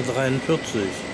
Eine 43.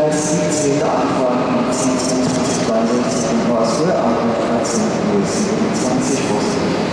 vielleicht sieht sie da antworten, 27, 22, 23, 24, 25, 26, 27, 28, 29, 30, 31, 32, 33, 34,